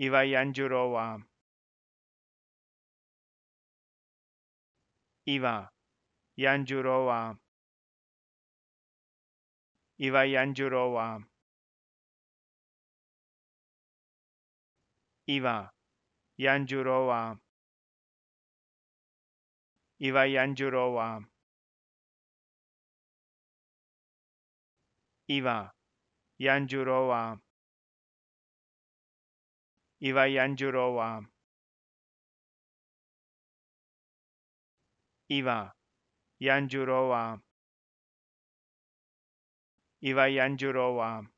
岩井安十郎は岩安十郎は岩井安十郎は岩安十郎は岩井安十郎は岩安十郎は Ivayanjurova. Iva Yanjurova. Iva Yanjurova.